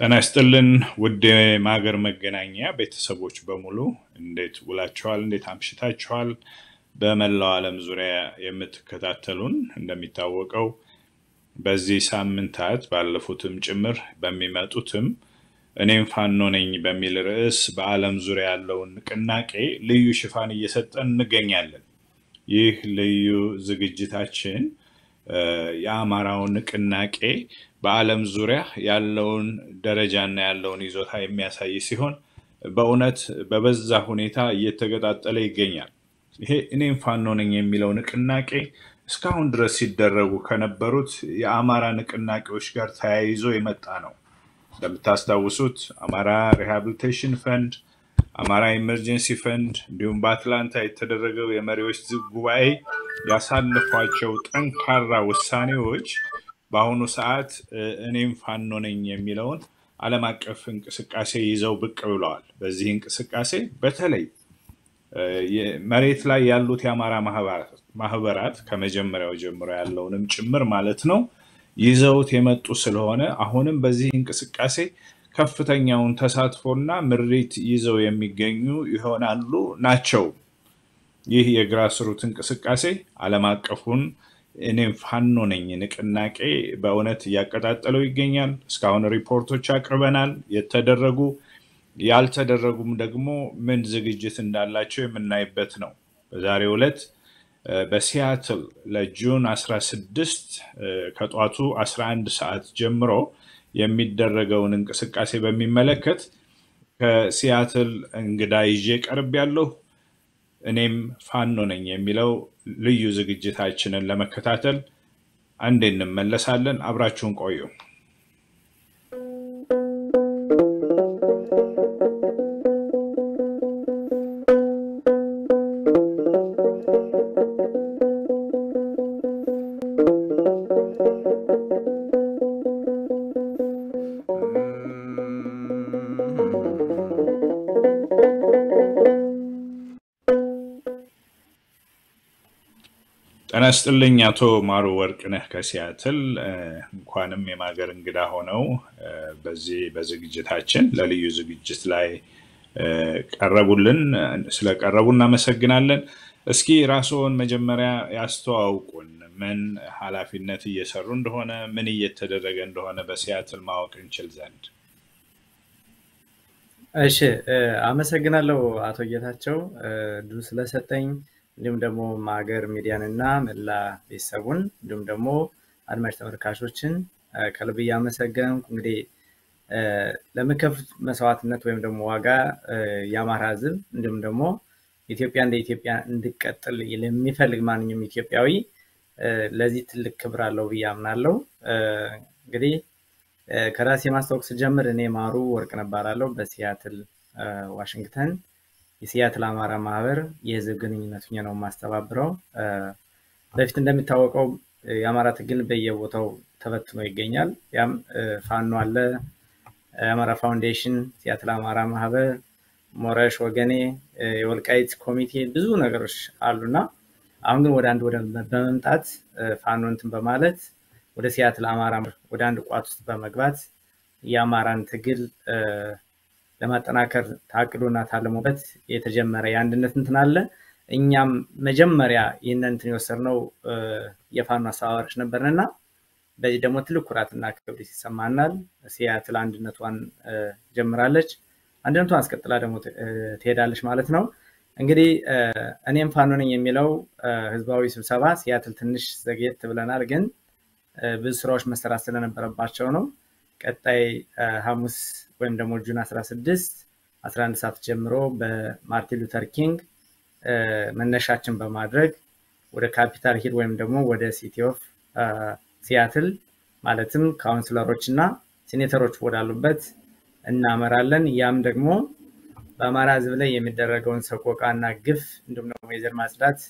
ጤና ይስጥልን ውድ የማገር መገናኛ ቤተሰቦች በሙሉ እንዴት ውላችኋል? እንዴት አምሽታችኋል? በመላው ዓለም ዙሪያ የምትከታተሉን እንደሚታወቀው በዚህ ሳምንታት ባለፉትም ጭምር በሚመጡትም እኔም ፋኖ ነኝ በሚል ርዕስ በዓለም ዙሪያ ያለውን ንቅናቄ ልዩ ሽፋን እየሰጠን እንገኛለን። ይህ ልዩ ዝግጅታችን እ፣ የአማራውን ንቅናቄ በዓለም ዙሪያ ያለውን ደረጃና ያለውን ይዞታ የሚያሳይ ሲሆን በእውነት በበዛ ሁኔታ እየተገጣጠለ ይገኛል። ይሄ እኔም ፋኖ ነኝ የሚለው ንቅናቄ እስካሁን ድረስ ሲደረጉ ከነበሩት የአማራ ንቅናቄዎች ጋር ተያይዞ የመጣ ነው። እንደምታስታውሱት አማራ rehabilitation fund፣ አማራ emergency fund እንዲሁም በአትላንታ የተደረገው የመሪዎች ዝግ ጉባኤ ያሳለፏቸው ጠንካራ ውሳኔዎች በአሁኑ ሰዓት እኔም ፋኖ ነኝ የሚለውን ዓለም አቀፍ እንቅስቃሴ ይዘው ብቅ ብለዋል። በዚህ እንቅስቃሴ በተለይ መሬት ላይ ያሉት የአማራ ማህበራት ከመጀመሪያው ጀምሮ ያለውንም ጭምር ማለት ነው ይዘውት የመጡ ስለሆነ አሁንም በዚህ እንቅስቃሴ ከፍተኛውን ተሳትፎና ምሪት ይዘው የሚገኙ ይሆናሉ ናቸው። ይህ የግራስሩት እንቅስቃሴ ዓለም አቀፉን እኔም ፋኖ ነኝ ንቅናቄ በእውነት እያቀጣጠለው ይገኛል። እስካሁን ሪፖርቶች አቅርበናል። የተደረጉ ያልተደረጉም ደግሞ ምን ዝግጅት እንዳላቸው የምናይበት ነው። በዛሬው ዕለት በሲያትል ለጁን 16 እ፣ ከጧቱ 11 ሰዓት ጀምሮ የሚደረገውን እንቅስቃሴ በሚመለከት ከሲያትል እንግዳ ይዤ ቀርብ ያለሁ እኔም ፋኖ ነኝ የሚለው ልዩ ዝግጅታችንን ለመከታተል አንዴ እንመለሳለን። አብራችሁን ቆዩ። ጤና ይስጥልኝ አቶ ማሩ ወርቅነህ ከሲያትል እንኳንም የማገር እንግዳ ሆነው በዚህ በዝግጅታችን ለልዩ ዝግጅት ላይ ቀረቡልን። ስለቀረቡ እናመሰግናለን። እስኪ ራስዎን መጀመሪያ ያስተዋውቁን። ምን ኃላፊነት እየሰሩ እንደሆነ፣ ምን እየተደረገ እንደሆነ በሲያትል ማወቅ እንችል ዘንድ። እሺ አመሰግናለሁ አቶ ጌታቸው እድሉ ስለሰጠኝ እንዲሁም ደግሞ ማገር ሚዲያን እና መላ ቤተሰቡን እንዲሁም ደግሞ አድማጭ ተመልካቾችን ከልብ እያመሰገንኩ እንግዲህ እ፣ ለምከፍሉት መስዋዕትነት ወይም ደግሞ ዋጋ የአማራ ሕዝብ እንዲሁም ደግሞ ኢትዮጵያ እንደ ኢትዮጵያ እንድቀጥል ለሚፈልግ ማንኛውም ኢትዮጵያዊ ለዚህ ትልቅ ክብር አለው ብዬ አምናለሁ። እ፣ እንግዲህ ከራሴ ማስታወቅ ስጀምር እኔ ማሩ ወርቅነህ እባላለሁ በሲያትል ዋሽንግተን የሲያትል አማራ ማህበር የህዝብ ግንኙነት ሆኜ ነው የማስተባብረው። በፊት እንደሚታወቀው የአማራ ትግል በየቦታው ተበትኖ ይገኛል። ያም ፋኖ አለ፣ የአማራ ፋውንዴሽን፣ ሲያትል አማራ ማህበር፣ ሞረሽ ወገኔ፣ የወልቃይት ኮሚቴ ብዙ ነገሮች አሉና አሁን ግን ወደ አንድ ወደ በመምጣት እ፣ ፋኖ እንትን በማለት ወደ ሲያትል አማራ ወደ አንድ ቋት ውስጥ በመግባት የአማራን ትግል ለማጠናከር ታቅዶና ታልሞበት የተጀመረ የአንድነት እንትን አለ። እኛም መጀመሪያ ይህንን እንትን የወሰድነው የፋኖ አስተባባሪዎች ነበርንና በዚህ ደግሞ ትልቅ ኩራትና ክብር ይሰማናል። ሲያትል አንድነቷን ጀምራለች፣ አንድነቷን አስቀጥላ ደግሞ ትሄዳለች ማለት ነው። እንግዲህ እኔም ፋኖ ነኝ የሚለው ህዝባዊ ስብሰባ ሲያትል ትንሽ ዘግየት ብለናል፣ ግን ብዙ ስራዎች መሰራት ስለነበረባቸው ነው። ቀጣይ ሐሙስ ወይም ደግሞ June 16 11 ሰዓት ጀምሮ በማርቲን ሉተር ኪንግ መነሻችን በማድረግ ወደ Capitol Hill ወይም ደግሞ ወደ City of Seattle ማለትም councilor ኦች እና ሴኔተሮች ወዳሉበት እናመራለን። ያም ደግሞ በአማራ ህዝብ ላይ የሚደረገውን ሰቆቃ እና ግፍ እንዲሁም ደግሞ የዘር ማጽዳት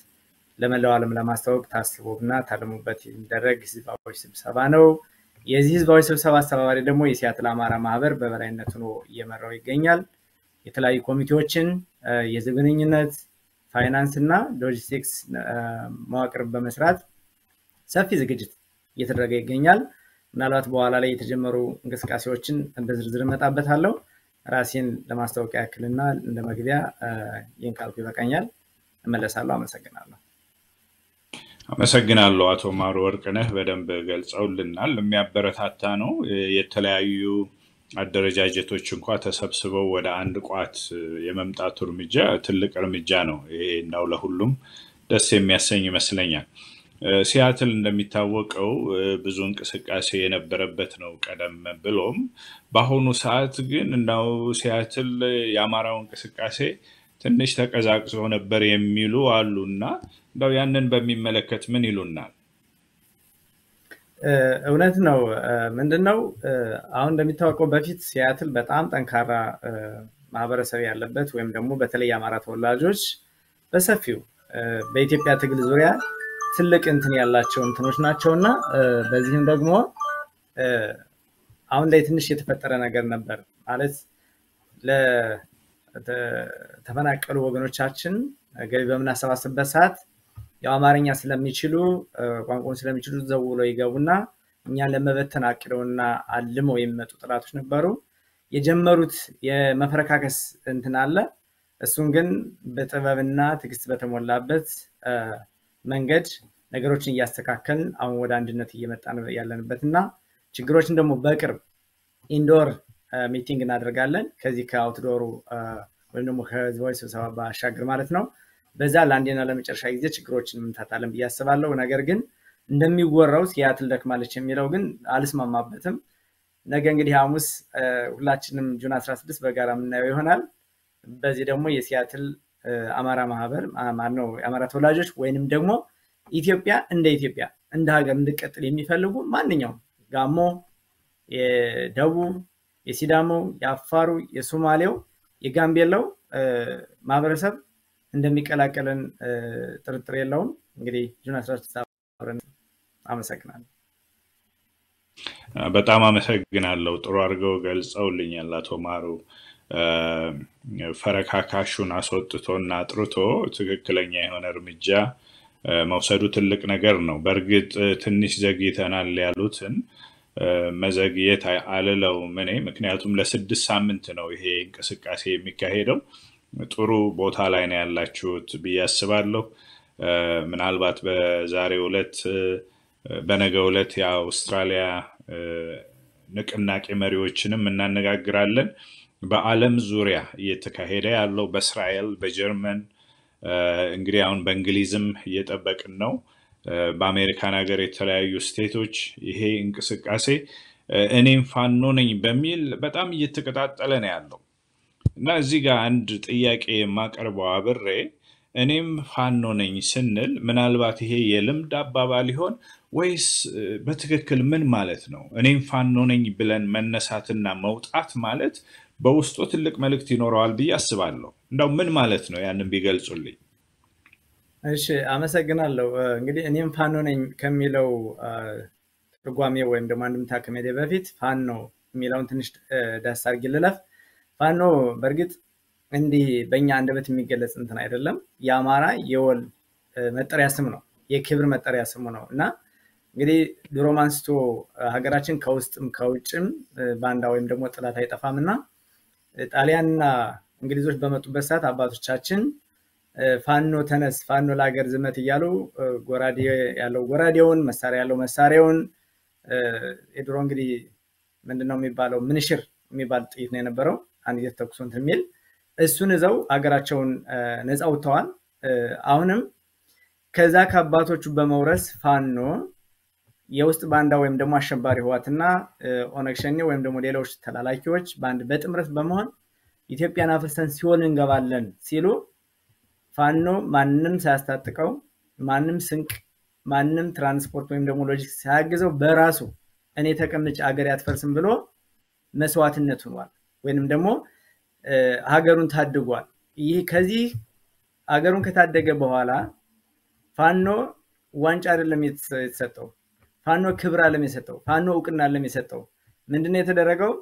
ለመላው ዓለም ለማስታወቅ ታስቦና ታልሞበት የሚደረግ ህዝባዊ ስብሰባ ነው። የዚህ ህዝባዊ ስብሰባ አስተባባሪ ደግሞ የሲያትል አማራ ማህበር በበላይነት ሆኖ እየመራው ይገኛል። የተለያዩ ኮሚቴዎችን የህዝብ ግንኙነት፣ ፋይናንስ እና ሎጂስቲክስ መዋቅር በመስራት ሰፊ ዝግጅት እየተደረገ ይገኛል። ምናልባት በኋላ ላይ የተጀመሩ እንቅስቃሴዎችን በዝርዝር እመጣበታለሁ። ራሴን ለማስታወቂያ ያክልና እንደ መግቢያ ይህን ካልኩ ይበቃኛል። እመለሳለሁ። አመሰግናለሁ። አመሰግናለሁ አቶ ማሩ ወርቅነህ በደንብ ገልጸውልናል። የሚያበረታታ ነው። የተለያዩ አደረጃጀቶች እንኳ ተሰብስበው ወደ አንድ ቋት የመምጣቱ እርምጃ ትልቅ እርምጃ ነው። ይሄ ነው ለሁሉም ደስ የሚያሰኝ ይመስለኛል። ሲያትል እንደሚታወቀው ብዙ እንቅስቃሴ የነበረበት ነው ቀደም ብሎም። በአሁኑ ሰዓት ግን እንዳው ሲያትል የአማራው እንቅስቃሴ ትንሽ ተቀዛቅዞ ነበር የሚሉ አሉ እና እንዳው ያንን በሚመለከት ምን ይሉናል? እውነት ነው። ምንድን ነው አሁን እንደሚታወቀው በፊት ሲያትል በጣም ጠንካራ ማህበረሰብ ያለበት ወይም ደግሞ በተለይ የአማራ ተወላጆች በሰፊው በኢትዮጵያ ትግል ዙሪያ ትልቅ እንትን ያላቸው እንትኖች ናቸው እና በዚህም ደግሞ አሁን ላይ ትንሽ የተፈጠረ ነገር ነበር ማለት ለተፈናቀሉ ወገኖቻችን ገቢ በምናሰባስብበት ሰዓት ያው አማርኛ ስለሚችሉ ቋንቋውን ስለሚችሉ ዘው ብለው ይገቡና እኛን ለመበተን አቅደውና አልመው የሚመጡ ጥላቶች ነበሩ። የጀመሩት የመፈረካከስ እንትን አለ። እሱን ግን በጥበብና ትዕግስት በተሞላበት መንገድ ነገሮችን እያስተካከልን አሁን ወደ አንድነት እየመጣን ያለንበት እና ችግሮችን ደግሞ በቅርብ indoor meeting እናደርጋለን ከዚህ ከ outdoor ኡ ወይም ደግሞ ከህዝባዊ ስብሰባ ባሻገር ማለት ነው። በዛ ለአንዴና ለመጨረሻ ጊዜ ችግሮችን እንፈታለን ብዬ አስባለሁ። ነገር ግን እንደሚወራው ሲያትል ደክማለች የሚለው ግን አልስማማበትም። ነገ እንግዲህ ሐሙስ ሁላችንም June 16 በጋራ የምናየው ይሆናል። በዚህ ደግሞ የሲያትል አማራ ማህበር ማነው የአማራ ተወላጆች ወይንም ደግሞ ኢትዮጵያ እንደ ኢትዮጵያ እንደ ሀገር እንድቀጥል የሚፈልጉ ማንኛውም ጋሞ፣ የደቡብ፣ የሲዳሞው፣ የአፋሩ፣ የሶማሌው፣ የጋምቤላው ማህበረሰብ እንደሚቀላቀለን ጥርጥር የለውም። እንግዲህ ጁን 16 አመሰግናለሁ። በጣም አመሰግናለሁ። ጥሩ አድርገው ገልጸውልኛል አቶ ማሩ። ፈረካካሹን አስወጥቶ እና አጥርቶ ትክክለኛ የሆነ እርምጃ መውሰዱ ትልቅ ነገር ነው። በእርግጥ ትንሽ ዘግይተናል ያሉትን መዘግየት አልለውም እኔ ምክንያቱም ለስድስት ሳምንት ነው ይሄ እንቅስቃሴ የሚካሄደው። ጥሩ ቦታ ላይ ነው ያላችሁት ብዬ አስባለሁ። ምናልባት በዛሬው ዕለት በነገው ዕለት የአውስትራሊያ ንቅናቄ መሪዎችንም እናነጋግራለን። በዓለም ዙሪያ እየተካሄደ ያለው በእስራኤል፣ በጀርመን እንግዲህ አሁን በእንግሊዝም እየጠበቅን ነው። በአሜሪካን ሀገር የተለያዩ ስቴቶች ይሄ እንቅስቃሴ እኔም ፋኖ ነኝ በሚል በጣም እየተቀጣጠለ ነው ያለው እና እዚህ ጋር አንድ ጥያቄ የማቀርበው አብሬ እኔም ፋኖ ነኝ ስንል ምናልባት ይሄ የልምድ አባባል ይሆን ወይስ በትክክል ምን ማለት ነው? እኔም ፋኖ ነኝ ብለን መነሳትና መውጣት ማለት በውስጡ ትልቅ መልእክት ይኖረዋል ብዬ አስባለሁ። እንደው ምን ማለት ነው? ያንን ቢገልጹልኝ። እሺ፣ አመሰግናለሁ። እንግዲህ እኔም ፋኖ ነኝ ከሚለው ትርጓሜ ወይም ደግሞ አንድምታ ከመሄዴ በፊት ፋኖ የሚለውን ትንሽ ዳስ አድርጌ ልለፍ። ፋኖ በእርግጥ እንዲህ በእኛ አንደበት የሚገለጽ እንትን አይደለም። የአማራ የወል መጠሪያ ስም ነው፣ የክብር መጠሪያ ስሙ ነው እና እንግዲህ ድሮም አንስቶ ሀገራችን ከውስጥም ከውጭም ባንዳ ወይም ደግሞ ጥላት አይጠፋም እና ጣሊያንና እንግሊዞች በመጡበት ሰዓት አባቶቻችን ፋኖ ተነስ፣ ፋኖ ለሀገር ዝመት እያሉ ጎራዴ ያለው ጎራዴውን፣ መሳሪያ ያለው መሳሪያውን የድሮ እንግዲህ ምንድነው የሚባለው ምንሽር የሚባል ጥይት ነው የነበረው አንድ እንትን የሚል እሱን ይዘው ሀገራቸውን ነፃ ውጥተዋል። አሁንም ከዛ ከአባቶቹ በመውረስ ፋኖ የውስጥ ባንዳ ወይም ደግሞ አሸባሪ ህዋትና ኦነግ ሸኔ ወይም ደግሞ ሌሎች ተላላኪዎች በአንድ በጥምረት በመሆን ኢትዮጵያን አፍርሰን ሲኦል እንገባለን ሲሉ ፋኖ ማንም ሳያስታጥቀው ማንም ስንቅ ማንም ትራንስፖርት ወይም ደግሞ ሎጂስቲክስ ሳያግዘው በራሱ እኔ ተቀምጬ አገር ያትፈርስም ብሎ መስዋዕትነት ሆኗል ወይንም ደግሞ ሀገሩን ታድጓል። ይህ ከዚህ ሀገሩን ከታደገ በኋላ ፋኖ ዋንጫ አይደለም የተሰጠው፣ ፋኖ ክብር አለም የሰጠው፣ ፋኖ እውቅና አለም የሰጠው። ምንድነው የተደረገው?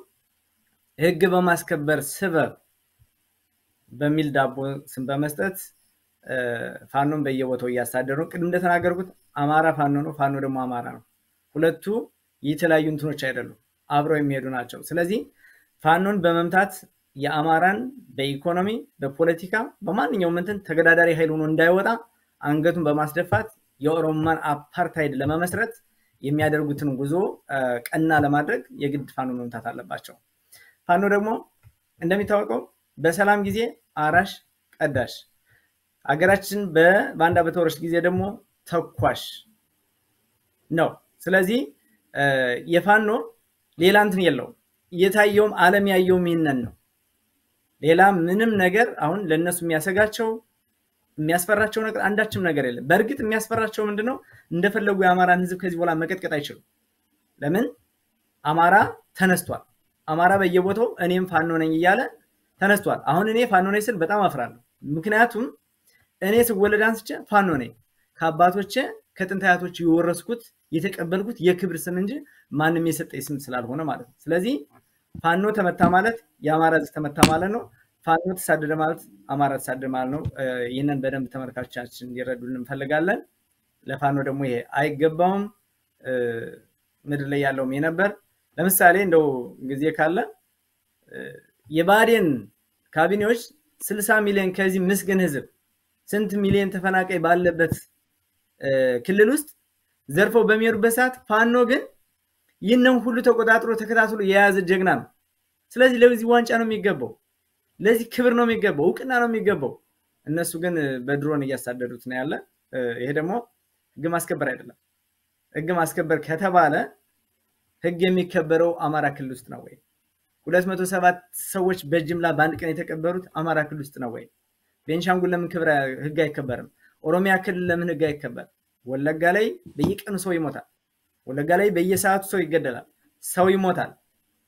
ህግ በማስከበር ስበብ በሚል ዳቦ ስም በመስጠት ፋኖን በየቦታው እያሳደሩ ቅድም እንደተናገርኩት አማራ ፋኖ ነው፣ ፋኖ ደግሞ አማራ ነው። ሁለቱ የተለያዩ እንትኖች አይደሉም፣ አብረው የሚሄዱ ናቸው። ስለዚህ ፋኖን በመምታት የአማራን በኢኮኖሚ በፖለቲካ በማንኛውም እንትን ተገዳዳሪ ኃይል ሆኖ እንዳይወጣ አንገቱን በማስደፋት የኦሮሞማን አፓርታይድ ለመመስረት የሚያደርጉትን ጉዞ ቀና ለማድረግ የግድ ፋኖ መምታት አለባቸው። ፋኖ ደግሞ እንደሚታወቀው በሰላም ጊዜ አራሽ ቀዳሽ፣ አገራችን በባንዳ በተወረች ጊዜ ደግሞ ተኳሽ ነው። ስለዚህ የፋኖ ሌላ እንትን የለውም። እየታየውም ዓለም ያየውም ይህንን ነው። ሌላ ምንም ነገር አሁን ለእነሱ የሚያሰጋቸው የሚያስፈራቸው ነገር አንዳችም ነገር የለም። በእርግጥ የሚያስፈራቸው ምንድን ነው? እንደፈለጉ የአማራን ሕዝብ ከዚህ በኋላ መቀጥቀጥ አይችሉም። ለምን? አማራ ተነስቷል። አማራ በየቦታው እኔም ፋኖ ነኝ እያለ ተነስቷል። አሁን እኔ ፋኖ ነኝ ስል በጣም አፍራለሁ። ምክንያቱም እኔ ስወለድ አንስቼ ፋኖ ነኝ ከአባቶቼ ከጥንት አያቶች የወረስኩት የተቀበልኩት የክብር ስም እንጂ ማንም የሰጠኝ ስም ስላልሆነ ማለት ነው። ስለዚህ ፋኖ ተመታ ማለት የአማራ ሕዝብ ተመታ ማለት ነው። ፋኖ ተሳደደ ማለት አማራ ተሳደደ ማለት ነው። ይህንን በደንብ ተመልካቾቻችን እንዲረዱልን እንፈልጋለን። ለፋኖ ደግሞ ይሄ አይገባውም። ምድር ላይ ያለውም ይሄ ነበር። ለምሳሌ እንደው ጊዜ ካለ የባዴን ካቢኔዎች ስልሳ ሚሊዮን ከዚህ ምስግን ህዝብ ስንት ሚሊዮን ተፈናቃይ ባለበት ክልል ውስጥ ዘርፈው በሚሄዱበት ሰዓት ፋኖ ግን ይህንን ሁሉ ተቆጣጥሮ ተከታትሎ የያዘ ጀግና ነው። ስለዚህ ለዚህ ዋንጫ ነው የሚገባው፣ ለዚህ ክብር ነው የሚገባው፣ እውቅና ነው የሚገባው። እነሱ ግን በድሮን እያሳደዱት ነው ያለ። ይሄ ደግሞ ህግ ማስከበር አይደለም። ህግ ማስከበር ከተባለ ህግ የሚከበረው አማራ ክልል ውስጥ ነው ወይ? ሁለት መቶ ሰባት ሰዎች በጅምላ በአንድ ቀን የተቀበሩት አማራ ክልል ውስጥ ነው ወይ? ቤንሻንጉል ለምን ክብር ህግ አይከበርም? ኦሮሚያ ክልል ለምን ህግ አይከበርም? ወለጋ ላይ በየቀኑ ሰው ይሞታል። ወለጋ ላይ በየሰዓቱ ሰው ይገደላል፣ ሰው ይሞታል።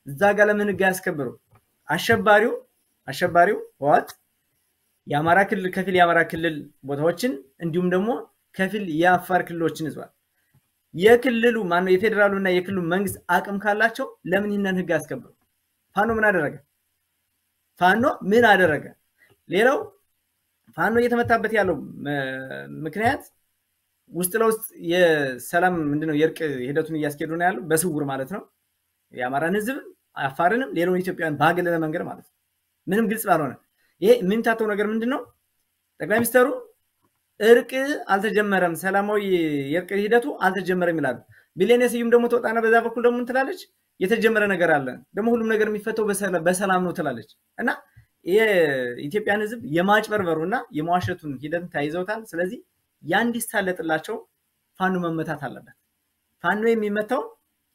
እዛ ጋር ለምን ህግ አያስከብሩ? አሸባሪው አሸባሪው ህወሓት የአማራ ክልል ከፊል የአማራ ክልል ቦታዎችን እንዲሁም ደግሞ ከፊል የአፋር ክልሎችን ይዟል። የክልሉ ማነው የፌዴራሉ እና የክልሉ መንግስት አቅም ካላቸው ለምን ይህንን ህግ አያስከብሩ? ፋኖ ምን አደረገ? ፋኖ ምን አደረገ? ሌላው ፋኖ እየተመታበት ያለው ምክንያት ውስጥ ለውስጥ የሰላም ምንድነው የእርቅ ሂደቱን እያስኬዱ ነው ያለው በስውር ማለት ነው። የአማራን ህዝብ አፋርንም ሌላውን ኢትዮጵያን ባገለለ መንገድ ማለት ነው። ምንም ግልጽ ባልሆነ ይሄ የሚምታተው ነገር ምንድን ነው? ጠቅላይ ሚኒስትሩ እርቅ አልተጀመረም፣ ሰላማዊ የእርቅ ሂደቱ አልተጀመረም ይላሉ። ቢሌኔ ስዩም ደግሞ ተወጣና በዛ በኩል ደግሞ ትላለች የተጀመረ ነገር አለ ደግሞ ሁሉም ነገር የሚፈተው በሰላም ነው ትላለች እና የኢትዮጵያን ህዝብ የማጭበርበሩ እና የመዋሸቱን ሂደት ተያይዘውታል። ስለዚህ ያ እንዲሳለጥላቸው ፋኖ መመታት አለበት። ፋኖ የሚመታው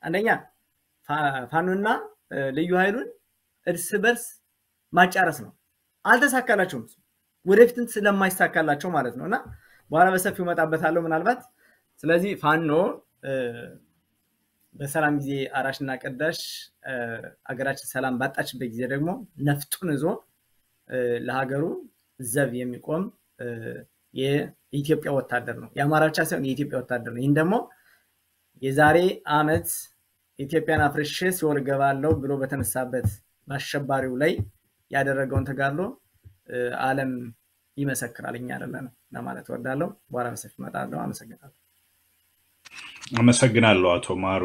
አንደኛ ፋኖና ልዩ ኃይሉን እርስ በርስ ማጫረስ ነው። አልተሳካላቸውም፣ ወደፊትም ስለማይሳካላቸው ማለት ነው እና በኋላ በሰፊው እመጣበታለሁ ምናልባት። ስለዚህ ፋኖ በሰላም ጊዜ አራሽና ቀዳሽ፣ አገራችን ሰላም ባጣችበት ጊዜ ደግሞ ነፍጡን ይዞ ለሀገሩ ዘብ የሚቆም የኢትዮጵያ ወታደር ነው። የአማራ ብቻ ሳይሆን የኢትዮጵያ ወታደር ነው። ይህን ደግሞ የዛሬ ዓመት ኢትዮጵያን አፍርሼ ሲኦል እገባለሁ ብሎ በተነሳበት በአሸባሪው ላይ ያደረገውን ተጋድሎ ዓለም ይመሰክራል። እኛ አይደለንም ለማለት እወዳለሁ። በኋላ በሰፊ እመጣለሁ። አመሰግናለሁ። አመሰግናለሁ አቶ ማሩ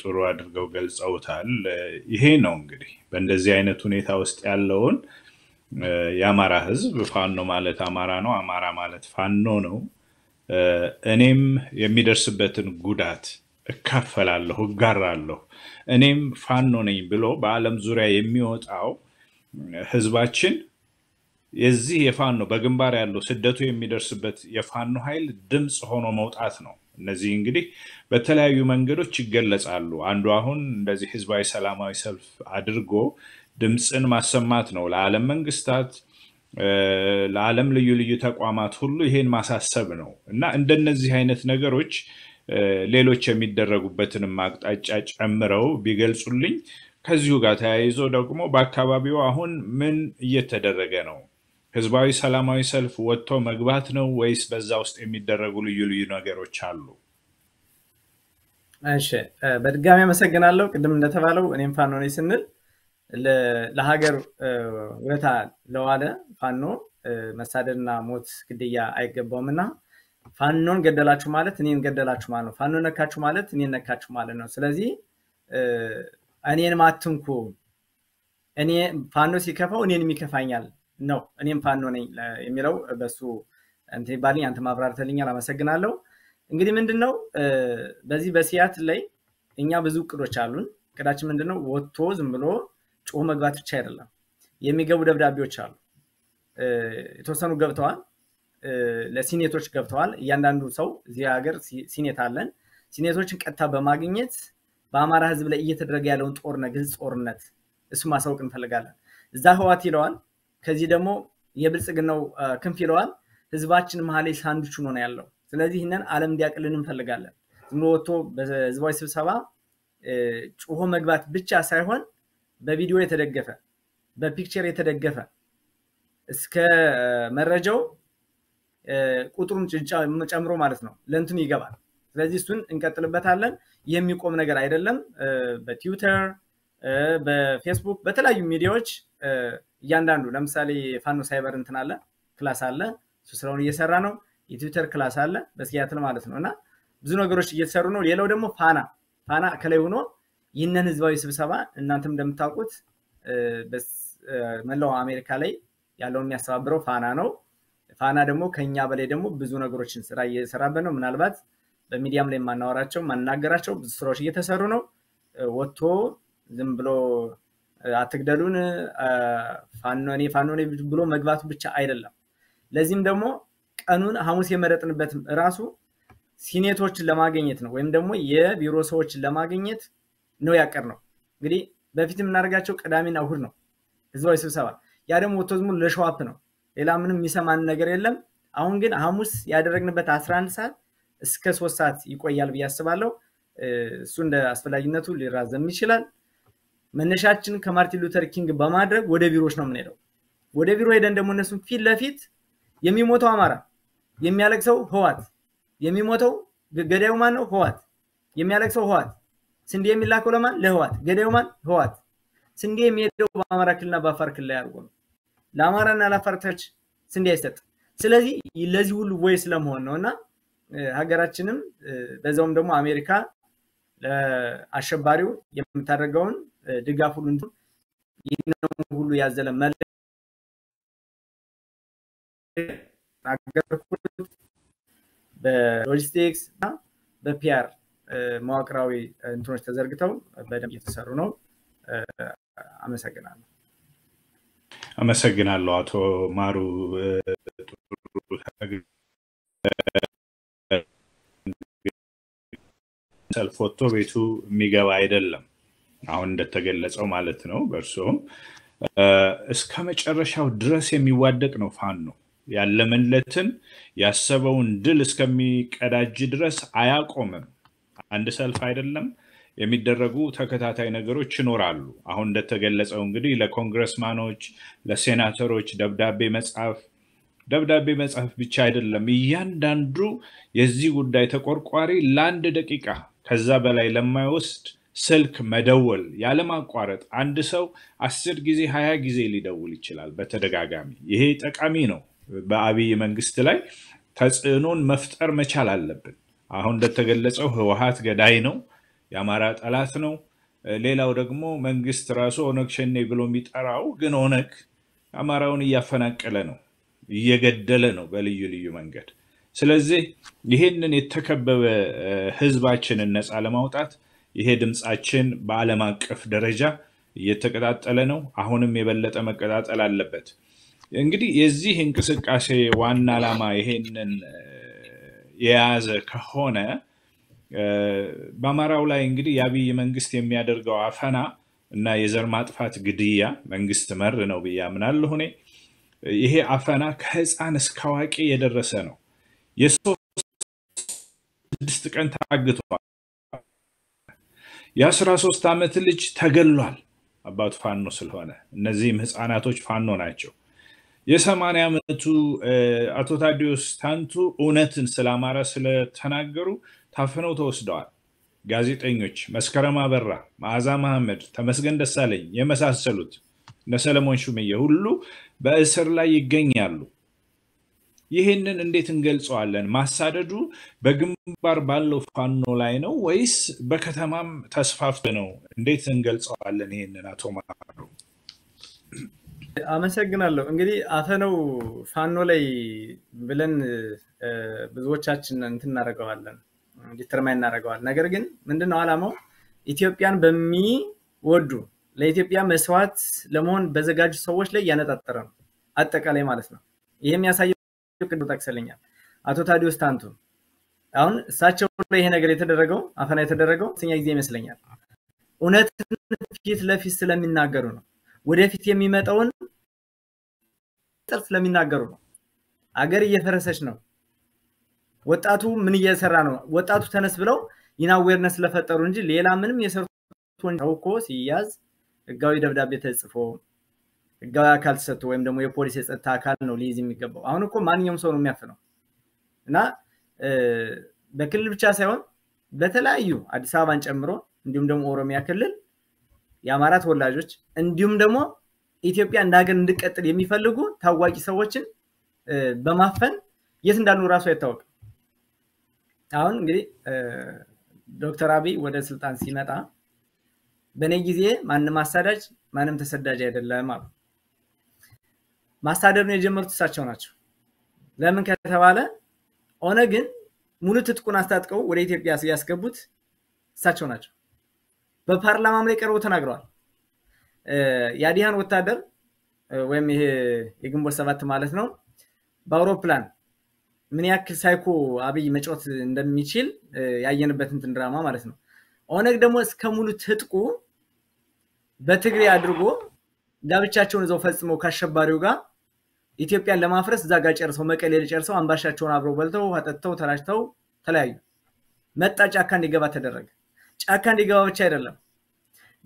ጥሩ አድርገው ገልጸውታል። ይሄ ነው እንግዲህ በእንደዚህ አይነት ሁኔታ ውስጥ ያለውን የአማራ ሕዝብ ፋኖ ማለት አማራ ነው፣ አማራ ማለት ፋኖ ነው። እኔም የሚደርስበትን ጉዳት እካፈላለሁ፣ እጋራለሁ፣ እኔም ፋኖ ነኝ ብሎ በዓለም ዙሪያ የሚወጣው ሕዝባችን የዚህ የፋኖ በግንባር ያለው ስደቱ የሚደርስበት የፋኖ ኃይል ድምፅ ሆኖ መውጣት ነው። እነዚህ እንግዲህ በተለያዩ መንገዶች ይገለጻሉ። አንዱ አሁን እንደዚህ ህዝባዊ ሰላማዊ ሰልፍ አድርጎ ድምፅን ማሰማት ነው። ለዓለም መንግስታት፣ ለዓለም ልዩ ልዩ ተቋማት ሁሉ ይሄን ማሳሰብ ነው እና እንደነዚህ አይነት ነገሮች ሌሎች የሚደረጉበትንም አቅጣጫ ጨምረው ቢገልጹልኝ። ከዚሁ ጋር ተያይዞ ደግሞ በአካባቢው አሁን ምን እየተደረገ ነው? ህዝባዊ ሰላማዊ ሰልፍ ወጥቶ መግባት ነው ወይስ በዛ ውስጥ የሚደረጉ ልዩ ልዩ ነገሮች አሉ? እሺ፣ በድጋሚ አመሰግናለሁ። ቅድም እንደተባለው እኔም ፋኖ ነኝ ስንል ለሀገር ውለታ ለዋለ ፋኖ መሳደድና ሞት ግድያ አይገባውም እና ፋኖን ገደላችሁ ማለት እኔን ገደላችሁ ማለት ነው። ፋኖን ነካችሁ ማለት እኔን ነካችሁ ማለት ነው። ስለዚህ እኔንም አትንኩ፣ እኔ ፋኖ ሲከፋው እኔንም ይከፋኛል ነው። እኔም ፋኖ ነኝ የሚለው በሱ እንትን ይባልኝ። አንተ ማብራርተልኛል፣ አመሰግናለሁ። እንግዲህ ምንድን ነው በዚህ በሲያትል ላይ እኛ ብዙ እቅዶች አሉን። እቅዳችን ምንድን ነው? ወጥቶ ዝም ብሎ ጮህ መግባት ብቻ አይደለም። የሚገቡ ደብዳቤዎች አሉ። የተወሰኑ ገብተዋል፣ ለሲኔቶች ገብተዋል። እያንዳንዱ ሰው እዚህ ሀገር ሲኔት አለን። ሲኔቶችን ቀጥታ በማግኘት በአማራ ሕዝብ ላይ እየተደረገ ያለውን ጦርነት፣ ግልጽ ጦርነት እሱ ማሳወቅ እንፈልጋለን። እዛ ህዋት ይለዋል፣ ከዚህ ደግሞ የብልጽግናው ክንፍ ይለዋል። ህዝባችን መሀል ሳንዱች ነው ያለው። ስለዚህ ይህንን ዓለም እንዲያቅልን እንፈልጋለን። ዝም ወጥቶ በህዝባዊ ስብሰባ ጩሆ መግባት ብቻ ሳይሆን በቪዲዮ የተደገፈ በፒክቸር የተደገፈ እስከ መረጃው ቁጥሩን ጨምሮ ማለት ነው ለእንትኑ ይገባል። ስለዚህ እሱን እንቀጥልበታለን። የሚቆም ነገር አይደለም። በትዊተር፣ በፌስቡክ፣ በተለያዩ ሚዲያዎች እያንዳንዱ ለምሳሌ ፋኖ ሳይበር እንትን አለ class አለ። እሱ ስራውን እየሰራ ነው። የትዊተር class አለ በሲያትል ማለት ነው እና ብዙ ነገሮች እየተሰሩ ነው። ሌላው ደግሞ ፋና ፋና ከላይ ሆኖ ይህንን ህዝባዊ ስብሰባ እናንተም እንደምታውቁት መላው አሜሪካ ላይ ያለውን የሚያስተባብረው ፋና ነው። ፋና ደግሞ ከኛ በላይ ደግሞ ብዙ ነገሮችን ስራ እየሰራበት ነው። ምናልባት በሚዲያም ላይ የማናወራቸው ማናገራቸው ብዙ ስራዎች እየተሰሩ ነው። ወጥቶ ዝም ብሎ አትግደሉን ፋኖ እኔ ፋኖ ብሎ መግባቱ ብቻ አይደለም። ለዚህም ደግሞ ቀኑን ሐሙስ የመረጥንበትም እራሱ ሲኔቶችን ለማግኘት ነው፣ ወይም ደግሞ የቢሮ ሰዎችን ለማግኘት ነው ያቀር ነው። እንግዲህ በፊት የምናደርጋቸው ቅዳሜና እሁድ ነው ህዝባዊ ስብሰባ። ያ ደግሞ ወጥቶ ዝም ለሸዋፕ ነው። ሌላ ምንም የሚሰማን ነገር የለም። አሁን ግን ሐሙስ ያደረግንበት 11 ሰዓት እስከ ሶስት ሰዓት ይቆያል ብዬ አስባለሁ። እሱ እንደ አስፈላጊነቱ ሊራዘም ይችላል። መነሻችን ከማርቲን ሉተር ኪንግ በማድረግ ወደ ቢሮዎች ነው የምንሄደው። ወደ ቢሮ ሄደን ደግሞ እነሱን ፊት ለፊት የሚሞተው አማራ፣ የሚያለቅሰው ህዋት፣ የሚሞተው ገዳዩ ማን ነው? ህዋት። የሚያለቅሰው ህዋት። ስንዴ የሚላከው ለማን? ለህዋት። ገዳዩ ማን? ህዋት። ስንዴ የሚሄደው በአማራ ክልልና በአፋር ክልል ላይ አድርጎ ነው። ለአማራና ለአፋር ተች ስንዴ አይሰጥም። ስለዚህ ለዚህ ሁሉ ወይ ስለመሆን ነው እና ሀገራችንም በዛውም ደግሞ አሜሪካ ለአሸባሪው የምታደርገውን ድጋፍ ሁሉ እንዲሁ ይህንን ሁሉ ያዘለ መለ በሎጂስቲክስ እና በፒአር መዋቅራዊ እንትኖች ተዘርግተው በደንብ እየተሰሩ ነው። አመሰግናለሁ። አመሰግናለሁ አቶ ማሩ። ሰልፍ ወጥቶ ቤቱ የሚገባ አይደለም። አሁን እንደተገለጸው ማለት ነው። በእርስዎም እስከ መጨረሻው ድረስ የሚዋደቅ ነው ፋኖ ነው ያለመለትን ያሰበውን ድል እስከሚቀዳጅ ድረስ አያቆምም። አንድ ሰልፍ አይደለም የሚደረጉ ተከታታይ ነገሮች ይኖራሉ። አሁን እንደተገለጸው እንግዲህ ለኮንግረስማኖች፣ ለሴናተሮች ደብዳቤ መጻፍ ደብዳቤ መጻፍ ብቻ አይደለም። እያንዳንዱ የዚህ ጉዳይ ተቆርቋሪ ለአንድ ደቂቃ ከዛ በላይ ለማይወስድ ስልክ መደወል ያለማቋረጥ አንድ ሰው አስር ጊዜ ሀያ ጊዜ ሊደውል ይችላል በተደጋጋሚ። ይሄ ጠቃሚ ነው። በአብይ መንግስት ላይ ተጽዕኖን መፍጠር መቻል አለብን። አሁን እንደተገለጸው ህወሀት ገዳይ ነው፣ የአማራ ጠላት ነው። ሌላው ደግሞ መንግስት ራሱ ኦነግ ሸኔ ብሎ የሚጠራው ግን ኦነግ አማራውን እያፈናቀለ ነው፣ እየገደለ ነው በልዩ ልዩ መንገድ። ስለዚህ ይህንን የተከበበ ህዝባችንን ነፃ ለማውጣት ይሄ ድምፃችን በዓለም አቀፍ ደረጃ እየተቀጣጠለ ነው። አሁንም የበለጠ መቀጣጠል አለበት። እንግዲህ የዚህ እንቅስቃሴ ዋና ዓላማ ይሄንን የያዘ ከሆነ በአማራው ላይ እንግዲህ የአብይ መንግስት የሚያደርገው አፈና እና የዘር ማጥፋት ግድያ መንግስት መር ነው ብዬ አምናለሁ እኔ። ይሄ አፈና ከህፃን እስከ አዋቂ የደረሰ ነው። የሶስት ስድስት ቀን ታግቷል። የአስራ ሶስት ዓመት ልጅ ተገሏል አባቱ ፋኖ ስለሆነ እነዚህም ህፃናቶች ፋኖ ናቸው። የሰማንያ ዓመቱ አቶ ታዲዮስ ታንቱ እውነትን ስለ አማራ ስለተናገሩ ታፍነው ተወስደዋል። ጋዜጠኞች መስከረም አበራ፣ መዓዛ መሐመድ፣ ተመስገን ደሳለኝ የመሳሰሉት እነ ሰለሞን ሹምዬ ሁሉ በእስር ላይ ይገኛሉ። ይህንን እንዴት እንገልጸዋለን? ማሳደዱ በግንባር ባለው ፋኖ ላይ ነው ወይስ በከተማም ተስፋፍቶ ነው? እንዴት እንገልጸዋለን ይህንን? አቶ ማሩ አመሰግናለሁ። እንግዲህ አፈናው ፋኖ ላይ ብለን ብዙዎቻችን እንትን እናደርገዋለን determine እናደርገዋለን። ነገር ግን ምንድነው ዓላማው ኢትዮጵያን በሚወዱ ለኢትዮጵያ መስዋዕት ለመሆን በተዘጋጁ ሰዎች ላይ እያነጣጠረ ነው፣ አጠቃላይ ማለት ነው። ይህ የሚያሳየው ቅድም ጠቅሰህልኛል አቶ ታዲዮስ ታንቱ። አሁን እሳቸው ላይ ይሄ ነገር የተደረገው አፈና የተደረገው ኛ ጊዜ ይመስለኛል እውነትን ፊት ለፊት ስለሚናገሩ ነው። ወደፊት የሚመጣውን ጥር ስለሚናገሩ ነው። አገር እየፈረሰች ነው። ወጣቱ ምን እየሰራ ነው? ወጣቱ ተነስ ብለው ይህን awareness ስለፈጠሩ እንጂ ሌላ ምንም ሰው እኮ ሲያዝ ህጋዊ ደብዳቤ ተጽፎ ህጋዊ አካል ተሰጥቶ ወይም ደግሞ የፖሊስ የጸጥታ አካል ነው ሊይዝ የሚገባው። አሁን እኮ ማንኛውም ሰው ነው የሚያፍነው እና በክልል ብቻ ሳይሆን በተለያዩ አዲስ አበባን ጨምሮ እንዲሁም ደግሞ ኦሮሚያ ክልል የአማራ ተወላጆች እንዲሁም ደግሞ ኢትዮጵያ እንደ ሀገር እንድቀጥል የሚፈልጉ ታዋቂ ሰዎችን በማፈን የት እንዳሉ እራሱ አይታወቅም። አሁን እንግዲህ ዶክተር አብይ ወደ ስልጣን ሲመጣ በእኔ ጊዜ ማንም አሳዳጅ ማንም ተሰዳጅ አይደለም አሉ። ማሳደዱን የጀመሩት እሳቸው ናቸው። ለምን ከተባለ ኦነግን ሙሉ ትጥቁን አስታጥቀው ወደ ኢትዮጵያ ያስገቡት እሳቸው ናቸው። በፓርላማም ላይ ቀርበው ተናግረዋል። የአዲሃን ወታደር ወይም ይሄ የግንቦት ሰባት ማለት ነው በአውሮፕላን ምን ያክል ሳይኮ አብይ መጫወት እንደሚችል ያየንበት እንትን ድራማ ማለት ነው። ኦነግ ደግሞ እስከ ሙሉ ትጥቁ በትግሬ አድርጎ ጋብቻቸውን እዛው ፈጽመው ከአሸባሪው ጋር ኢትዮጵያን ለማፍረስ እዛ ጋር ጨርሰው መቀሌ ጨርሰው አምባሻቸውን አብረው በልተው አጠጥተው ተላጭተው ተለያዩ። መጣ ጫካ እንዲገባ ተደረገ። ጫካ እንዲገባ ብቻ አይደለም፣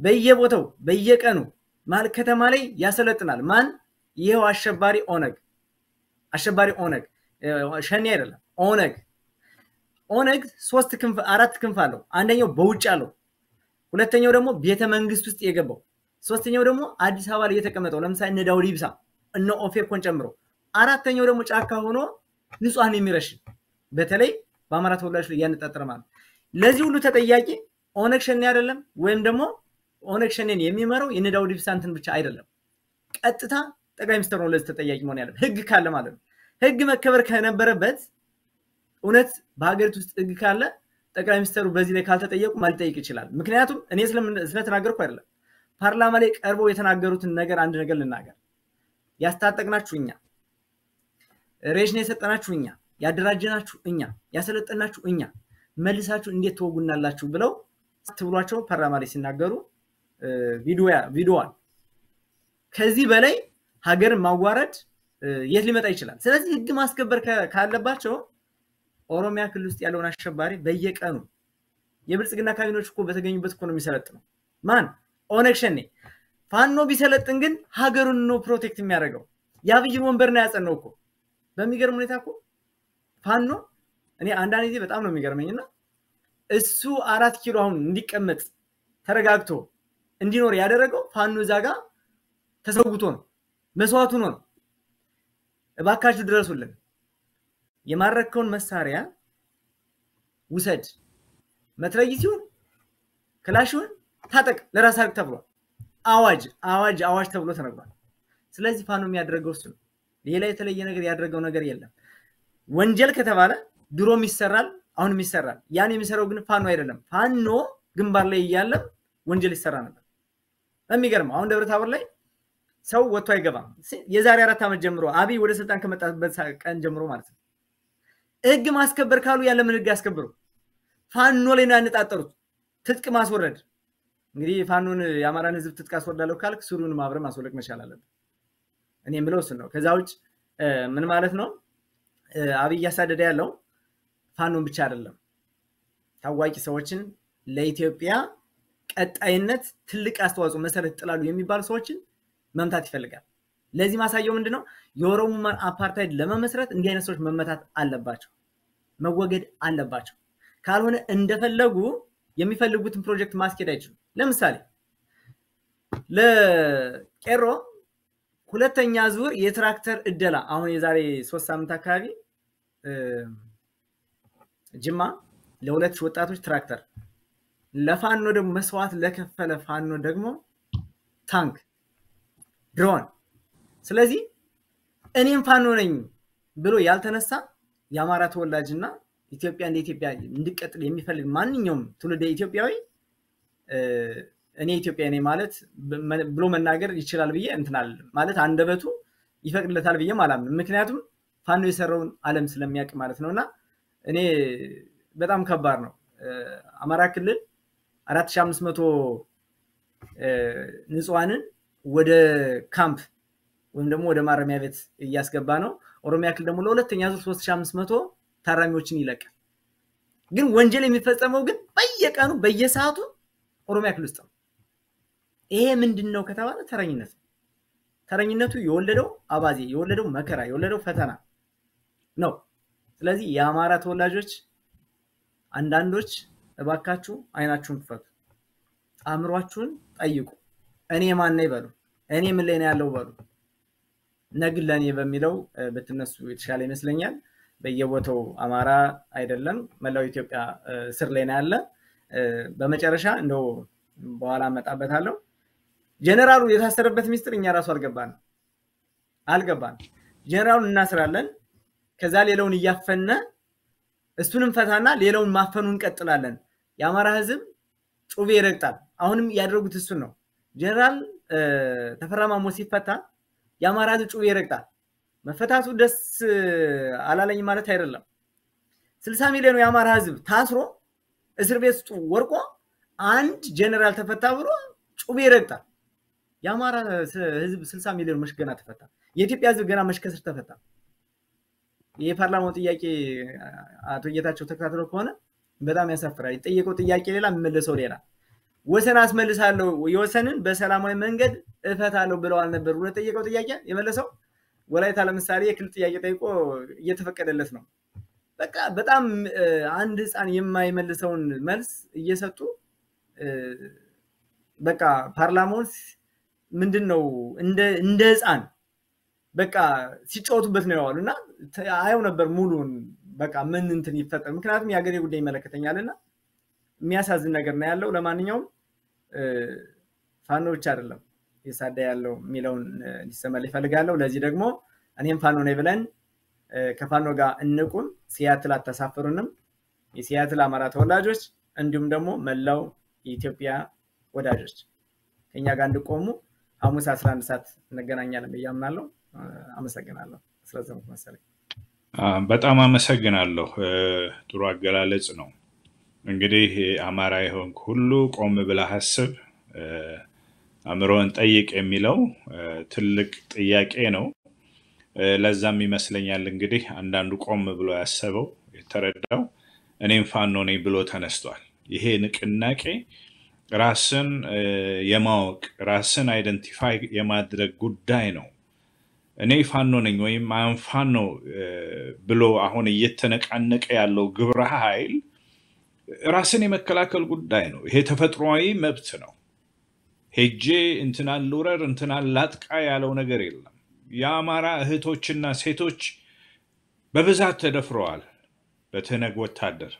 በየቦታው በየቀኑ መሀል ከተማ ላይ ያሰለጥናል። ማን? ይኸው አሸባሪ ኦነግ። አሸባሪ ኦነግ ሸኔ አይደለም፣ ኦነግ። ኦነግ ሶስት ክንፍ አራት ክንፍ አለው። አንደኛው በውጭ አለው፣ ሁለተኛው ደግሞ ቤተ መንግስት ውስጥ የገባው፣ ሶስተኛው ደግሞ አዲስ አበባ ላይ የተቀመጠው ለምሳሌ እነ ዳውድ ኢብሳ እነ ኦፌኮን ጨምሮ፣ አራተኛው ደግሞ ጫካ ሆኖ ንጹሐን የሚረሽን በተለይ በአማራ ተወላጆች ላይ እያነጣጠረ ማለት ለዚህ ሁሉ ተጠያቂ ኦነግ ሸኔ አይደለም፣ ወይም ደግሞ ኦነግ ሸኔን የሚመራው የነ ዳውድ ብቻ አይደለም። ቀጥታ ጠቅላይ ሚኒስትር ነው ለዚህ ተጠያቂ መሆን ያለ ህግ ካለ ማለት ነው። ህግ መከበር ከነበረበት እውነት በሀገሪቱ ውስጥ ህግ ካለ ጠቅላይ ሚኒስትሩ በዚህ ላይ ካልተጠየቁ ማልጠይቅ ይችላል። ምክንያቱም እኔ ስለተናገርኩ አይደለም፣ ፓርላማ ላይ ቀርበው የተናገሩትን ነገር አንድ ነገር ልናገር። ያስታጠቅናችሁ እኛ፣ ሬሽን የሰጠናችሁ እኛ፣ ያደራጀናችሁ እኛ፣ ያሰለጠናችሁ እኛ፣ መልሳችሁ እንዴት ትወጉናላችሁ ብለው ትብሏቸው ፓርላማ ላይ ሲናገሩ ቪዲዮዋል። ከዚህ በላይ ሀገርን ማዋረድ የት ሊመጣ ይችላል? ስለዚህ ህግ ማስከበር ካለባቸው ኦሮሚያ ክልል ውስጥ ያለውን አሸባሪ በየቀኑ የብልጽግና ካቢኔዎች እኮ በተገኙበት እኮ ነው የሚሰለጥነው። ማን? ኦነግ ፋኖ ቢሰለጥን ግን ሀገሩን ነው protect የሚያደርገው። የአብይን ወንበር ነው ያጸናው እኮ። በሚገርም ሁኔታ እኮ ፋኖ እኔ አንዳንድ ጊዜ በጣም ነው የሚገርመኝና እሱ አራት ኪሎ አሁን እንዲቀመጥ ተረጋግቶ እንዲኖር ያደረገው ፋኖ እዛ ጋር ተሰውቶ ነው፣ መስዋዕቱ ነው። እባካችሁ ድረሱልን፣ የማረከውን መሳሪያ ውሰድ፣ መትረጊስ ሲሆን ክላሽ ታጠቅ፣ ለራስ ተብሏል። አዋጅ አዋጅ አዋጅ ተብሎ ተነግሯል። ስለዚህ ፋኖ የሚያደርገው እሱ ነው። ሌላ የተለየ ነገር ያደረገው ነገር የለም። ወንጀል ከተባለ ድሮም ይሰራል፣ አሁንም ይሰራል። ያን የሚሰራው ግን ፋኖ አይደለም። ፋኖ ግንባር ላይ እያለ ወንጀል ይሰራ ነበር። የሚገርመው አሁን ደብረ ታቦር ላይ ሰው ወጥቶ አይገባም። የዛሬ አራት ዓመት ጀምሮ አብይ ወደ ስልጣን ከመጣበት ቀን ጀምሮ ማለት ነው። ህግ ማስከበር ካሉ ያለምን ህግ ያስከብሩ። ፋኖ ላይ ነው ያነጣጠሩት። ትጥቅ ማስወረድ እንግዲህ ፋኖን የአማራን ህዝብ ትጥቅ አስወርዳለሁ ካልክ ሱሪውን ማብረን ማስወለቅ መቻል አለብን። እኔ የምለው እሱን ነው። ከዛ ውጭ ምን ማለት ነው? አብይ እያሳደደ ያለው ፋኖን ብቻ አይደለም፣ ታዋቂ ሰዎችን ለኢትዮጵያ ቀጣይነት ትልቅ አስተዋጽኦ መሰረት ጥላሉ የሚባሉ ሰዎችን መምታት ይፈልጋል። ለዚህ ማሳየው ምንድን ነው? የኦሮሞማን አፓርታይድ ለመመስረት እንዲህ አይነት ሰዎች መመታት አለባቸው፣ መወገድ አለባቸው። ካልሆነ እንደፈለጉ የሚፈልጉትን ፕሮጀክት ማስኬድ አይችሉም። ለምሳሌ ለቄሮ ሁለተኛ ዙር የትራክተር እደላ አሁን የዛሬ ሶስት ሳምንት አካባቢ ጅማ ለሁለት ሺህ ወጣቶች ትራክተር ለፋኖ ደግሞ መስዋዕት ለከፈለ ፋኖ ደግሞ ታንክ፣ ድሮን። ስለዚህ እኔም ፋኖ ነኝ ብሎ ያልተነሳ የአማራ ተወላጅና ኢትዮጵያ እንደ ኢትዮጵያ እንዲቀጥል የሚፈልግ ማንኛውም ትውልደ ኢትዮጵያዊ እኔ ኢትዮጵያ ነኝ ማለት ብሎ መናገር ይችላል ብዬ እንትናል ማለት አንደበቱ ይፈቅድለታል ብዬ አላምንም። ምክንያቱም ፋኖ የሰራውን ዓለም ስለሚያውቅ ማለት ነው። እና እኔ በጣም ከባድ ነው። አማራ ክልል አራት ሺህ አምስት መቶ ንጹሐንን ወደ ካምፕ ወይም ደግሞ ወደ ማረሚያ ቤት እያስገባ ነው። ኦሮሚያ ክልል ደግሞ ለሁለተኛ ዙር ሶስት ሺህ አምስት መቶ ታራሚዎችን ይለቃል። ግን ወንጀል የሚፈጸመው ግን በየቀኑ በየሰዓቱ ኦሮሚያ ክልል ውስጥ ነው። ይሄ ምንድን ነው ከተባለ ተረኝነት ነው። ተረኝነቱ የወለደው አባዜ፣ የወለደው መከራ፣ የወለደው ፈተና ነው። ስለዚህ የአማራ ተወላጆች አንዳንዶች እባካችሁ አይናችሁን ክፈቱ፣ አእምሯችሁን ጠይቁ። እኔ ማን ነኝ በሉ፣ እኔ ምን ላይ ያለው በሉ። ነግን ለእኔ በሚለው ብትነሱ የተሻለ ይመስለኛል። በየቦታው አማራ አይደለም መላው ኢትዮጵያ ስር ላይ ያለ። በመጨረሻ እንደው በኋላ እመጣበታለሁ። ጀነራሉ የታሰረበት ሚስጥር እኛ ራሱ አልገባንም አልገባን። ጀነራሉን እናስራለን፣ ከዛ ሌላውን እያፈነ እሱንም ፈታና ሌላውን ማፈኑ እንቀጥላለን። የአማራ ሕዝብ ጩቤ ይረግጣል። አሁንም ያደረጉት እሱን ነው። ጀነራል ተፈራ ማሞ ሲፈታ የአማራ ሕዝብ ጩቤ ይረግጣል። መፈታቱ ደስ አላለኝ ማለት አይደለም። ስልሳ ሚሊዮኑ የአማራ ሕዝብ ታስሮ እስር ቤት ውስጥ ወርቆ አንድ ጀነራል ተፈታ ብሎ ጩቤ ይረግጣል። የአማራ ህዝብ ስልሳ ሚሊዮን መሽ ገና ተፈታ። የኢትዮጵያ ህዝብ ገና መሽ ከስር ተፈታ። የፓርላማው ጥያቄ አቶ ጌታቸው ተከታትለው ከሆነ በጣም ያሳፍራል። የጠየቀው ጥያቄ ሌላ፣ የሚመለሰው ሌላ። ወሰን አስመልሳለሁ፣ የወሰንን በሰላማዊ መንገድ እፈታለሁ ብለዋል ነበር ብሎ የጠየቀው ጥያቄ የመለሰው ወላይታ ለምሳሌ የክልል ጥያቄ ጠይቆ እየተፈቀደለት ነው። በቃ በጣም አንድ ህፃን የማይመልሰውን መልስ እየሰጡ በቃ ፓርላማውን ምንድን ነው እንደ ህፃን በቃ ሲጫወቱበት ነው የዋሉ እና አየው ነበር ሙሉን በቃ ምን እንትን ይፈጠር። ምክንያቱም የሀገሬ ጉዳይ ይመለከተኛል እና የሚያሳዝን ነገር ነው ያለው። ለማንኛውም ፋኖ ብቻ አይደለም የሳዳ ያለው የሚለውን እንዲሰማል ይፈልጋለሁ። ለዚህ ደግሞ እኔም ፋኖ ነኝ ብለን ከፋኖ ጋር እንቁም። ሲያትል አታሳፍሩንም። የሲያትል አማራ ተወላጆች እንዲሁም ደግሞ መላው የኢትዮጵያ ወዳጆች ከኛ ጋር እንድቆሙ ሐሙስ 11 ሰዓት እንገናኛለን ብዬ አምናለሁ። አመሰግናለሁ። ስለዘሙት መሰለኝ። በጣም አመሰግናለሁ። ጥሩ አገላለጽ ነው። እንግዲህ አማራ የሆንክ ሁሉ ቆም ብለህ አስብ፣ አእምሮን ጠይቅ የሚለው ትልቅ ጥያቄ ነው። ለዛም ይመስለኛል እንግዲህ አንዳንዱ ቆም ብሎ ያሰበው የተረዳው እኔም ፋኖ ነኝ ብሎ ተነስቷል። ይሄ ንቅናቄ ራስን የማወቅ ራስን identify የማድረግ ጉዳይ ነው። እኔ ፋኖ ነኝ ወይም አም ፋኖ ብሎ አሁን እየተነቃነቀ ያለው ግብረ ኃይል ራስን የመከላከል ጉዳይ ነው። ይሄ ተፈጥሯዊ መብት ነው። ሄጄ እንትናን ልውረር እንትናን ላጥቃ ያለው ነገር የለም። የአማራ እህቶችና ሴቶች በብዛት ተደፍረዋል በትህነግ ወታደር።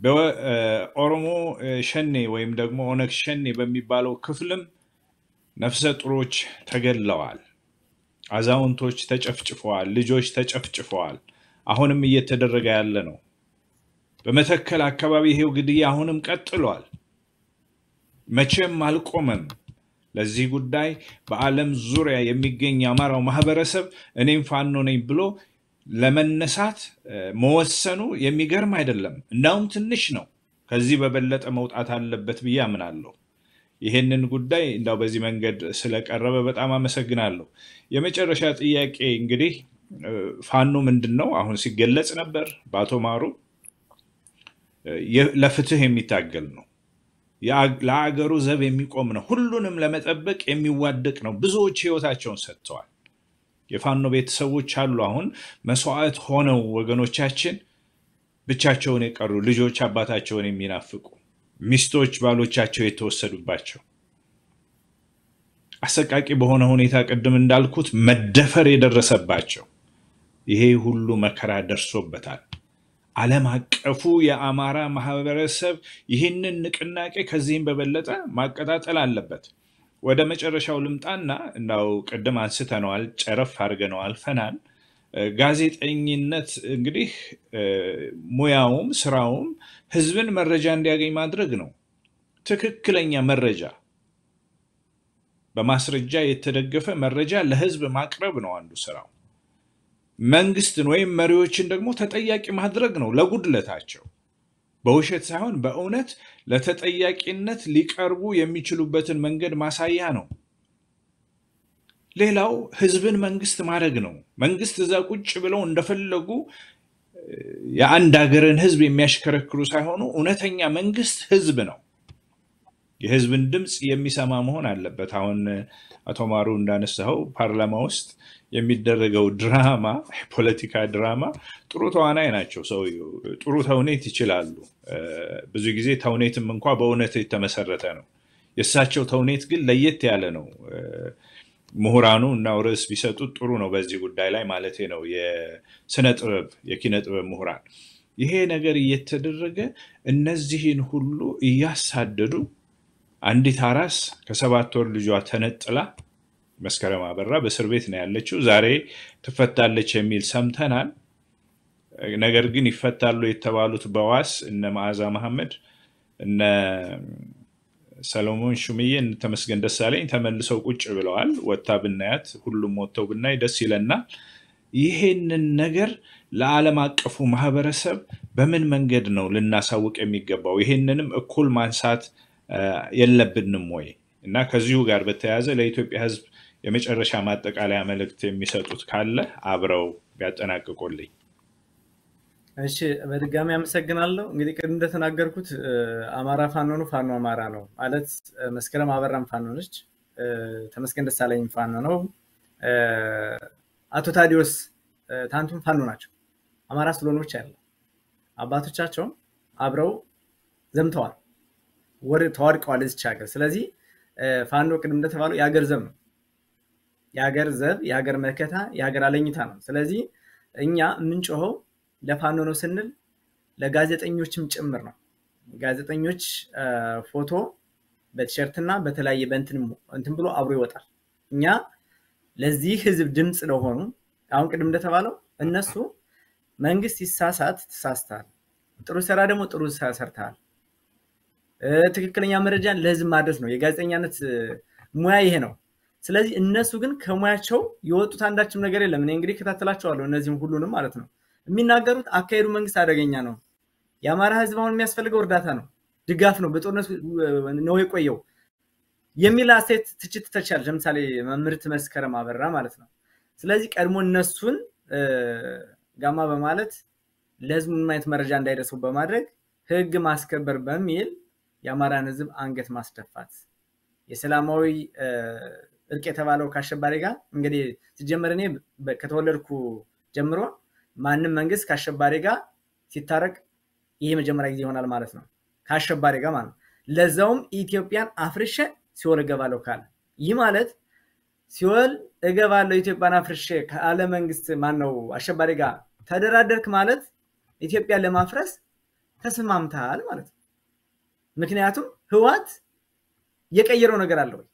በኦሮሞ ሸኔ ወይም ደግሞ ኦነግ ሸኔ በሚባለው ክፍልም ነፍሰ ጡሮች ተገድለዋል። አዛውንቶች ተጨፍጭፈዋል። ልጆች ተጨፍጭፈዋል። አሁንም እየተደረገ ያለ ነው። በመተከል አካባቢ ይሄው ግድያ አሁንም ቀጥሏል። መቼም አልቆመም። ለዚህ ጉዳይ በዓለም ዙሪያ የሚገኝ የአማራው ማህበረሰብ እኔም ፋኖ ነኝ ብሎ ለመነሳት መወሰኑ የሚገርም አይደለም። እንዳውም ትንሽ ነው። ከዚህ በበለጠ መውጣት አለበት ብዬ አምናለሁ። ይሄንን ጉዳይ እንዳው በዚህ መንገድ ስለቀረበ በጣም አመሰግናለሁ። የመጨረሻ ጥያቄ እንግዲህ ፋኖ ምንድን ነው? አሁን ሲገለጽ ነበር በአቶ ማሩ ለፍትህ የሚታገል ነው። ለአገሩ ዘብ የሚቆም ነው። ሁሉንም ለመጠበቅ የሚዋደቅ ነው። ብዙዎች ህይወታቸውን ሰጥተዋል። የፋኖ ቤተሰቦች አሉ። አሁን መስዋዕት ሆነው ወገኖቻችን ብቻቸውን የቀሩ ልጆች አባታቸውን የሚናፍቁ ሚስቶች ባሎቻቸው የተወሰዱባቸው አሰቃቂ በሆነ ሁኔታ ቅድም እንዳልኩት መደፈር የደረሰባቸው ይሄ ሁሉ መከራ ደርሶበታል። ዓለም አቀፉ የአማራ ማህበረሰብ ይህንን ንቅናቄ ከዚህም በበለጠ ማቀጣጠል አለበት። ወደ መጨረሻው ልምጣና እንዳው ቅድም አንስተነዋል፣ ጨረፍ አድርገነው አልፈናል። ጋዜጠኝነት እንግዲህ ሙያውም ስራውም ህዝብን መረጃ እንዲያገኝ ማድረግ ነው። ትክክለኛ መረጃ በማስረጃ የተደገፈ መረጃ ለህዝብ ማቅረብ ነው አንዱ ስራው። መንግስትን ወይም መሪዎችን ደግሞ ተጠያቂ ማድረግ ነው ለጉድለታቸው። በውሸት ሳይሆን በእውነት ለተጠያቂነት ሊቀርቡ የሚችሉበትን መንገድ ማሳያ ነው። ሌላው ህዝብን መንግስት ማድረግ ነው። መንግስት እዛ ቁጭ ብለው እንደፈለጉ የአንድ ሀገርን ህዝብ የሚያሽከረክሩ ሳይሆኑ እውነተኛ መንግስት ህዝብ ነው። የህዝብን ድምፅ የሚሰማ መሆን አለበት። አሁን አቶ ማሩ እንዳነሳኸው ፓርላማ ውስጥ የሚደረገው ድራማ የፖለቲካ ድራማ ጥሩ ተዋናይ ናቸው። ሰውየው ጥሩ ተውኔት ይችላሉ። ብዙ ጊዜ ተውኔትም እንኳ በእውነት የተመሰረተ ነው። የእሳቸው ተውኔት ግን ለየት ያለ ነው። ምሁራኑ እና ርዕስ ቢሰጡት ጥሩ ነው። በዚህ ጉዳይ ላይ ማለት ነው። የስነ ጥበብ የኪነ ጥበብ ምሁራን ይሄ ነገር እየተደረገ እነዚህን ሁሉ እያሳደዱ አንዲት አራስ ከሰባት ወር ልጇ ተነጥላ መስከረም አበራ በእስር ቤት ነው ያለችው። ዛሬ ትፈታለች የሚል ሰምተናል። ነገር ግን ይፈታሉ የተባሉት በዋስ እነ መዓዛ መሐመድ እነ ሰሎሞን ሹምዬ ተመስገን ደሳለኝ ተመልሰው ቁጭ ብለዋል። ወታ ብናያት ሁሉም ወጥተው ብናይ ደስ ይለናል። ይሄንን ነገር ለዓለም አቀፉ ማህበረሰብ በምን መንገድ ነው ልናሳውቅ የሚገባው? ይሄንንም እኩል ማንሳት የለብንም ወይ? እና ከዚሁ ጋር በተያያዘ ለኢትዮጵያ ሕዝብ የመጨረሻ ማጠቃለያ መልእክት የሚሰጡት ካለ አብረው ቢያጠናቅቁልኝ። እሺ፣ በድጋሚ አመሰግናለሁ። እንግዲህ ቅድም እንደተናገርኩት አማራ ፋኖ ነው፣ ፋኖ አማራ ነው ማለት መስከረም አበራም ፋኖ ነች፣ ተመስገን ደሳለኝ ፋኖ ነው፣ አቶ ታዲዮስ ታንቱም ፋኖ ናቸው። አማራ ስለሆኑ ብቻ ያለው አባቶቻቸውም አብረው ዘምተዋል፣ ተዋድቀዋል እዚች ሀገር። ስለዚህ ፋኖ ቅድም እንደተባለው የሀገር ዘብ ነው። የሀገር ዘብ፣ የሀገር መከታ፣ የሀገር አለኝታ ነው። ስለዚህ እኛ የምንጮኸው ለፋኖ ነው ስንል ለጋዜጠኞችም ጭምር ነው። ጋዜጠኞች ፎቶ በቲሸርትና በተለያየ በእንትን ብሎ አብሮ ይወጣል። እኛ ለዚህ ህዝብ ድምፅ ለሆኑ አሁን ቅድም እንደተባለው እነሱ መንግስት ይሳሳት ተሳስተሃል፣ ጥሩ ሰራ ደግሞ ጥሩ ሰርተሃል። ትክክለኛ መረጃን ለህዝብ ማድረስ ነው የጋዜጠኛነት ሙያ ይሄ ነው። ስለዚህ እነሱ ግን ከሙያቸው የወጡት አንዳችም ነገር የለም። እኔ እንግዲህ እከታተላቸዋለሁ እነዚህም ሁሉንም ማለት ነው። የሚናገሩት አካሄዱ መንግስት አደገኛ ነው፣ የአማራ ህዝብ አሁን የሚያስፈልገው እርዳታ ነው፣ ድጋፍ ነው፣ በጦርነት ነው የቆየው የሚል አስተያየት ትችት ትተቻለች። ለምሳሌ መምህርት መስከረም አበራ ማለት ነው። ስለዚህ ቀድሞ እነሱን ጋማ በማለት ለህዝቡ ምንም አይነት መረጃ እንዳይደርሰው በማድረግ ህግ ማስከበር በሚል የአማራን ህዝብ አንገት ማስደፋት የሰላማዊ እርቅ የተባለው ከአሸባሪ ጋር እንግዲህ ሲጀመር እኔ ከተወለድኩ ጀምሮ ማንም መንግስት ከአሸባሪ ጋር ሲታረቅ ይሄ መጀመሪያ ጊዜ ይሆናል ማለት ነው። ከአሸባሪ ጋር ማለት ነው። ለዛውም ኢትዮጵያን አፍርሼ ሲኦል እገባለሁ ካለ ይህ ማለት ሲኦል እገባለሁ ኢትዮጵያን አፍርሼ ካለ መንግስት ማነው አሸባሪ ጋር ተደራደርክ ማለት ኢትዮጵያን ለማፍረስ ተስማምተሃል ማለት ነው። ምክንያቱም ህዋት የቀየረው ነገር አለ ወይ?